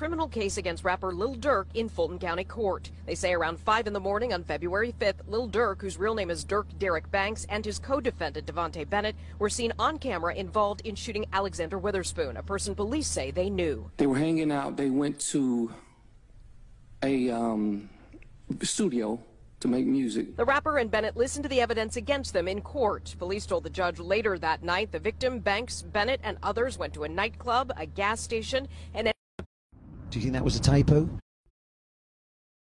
criminal case against rapper Lil Durk in Fulton County Court. They say around 5 in the morning on February 5th, Lil Durk, whose real name is Durk Derrick Banks, and his co-defendant Devontae Bennett were seen on camera involved in shooting Alexander Witherspoon, a person police say they knew. They were hanging out. They went to a um, studio to make music. The rapper and Bennett listened to the evidence against them in court. Police told the judge later that night the victim, Banks, Bennett, and others went to a nightclub, a gas station, and Do you think that was a typo?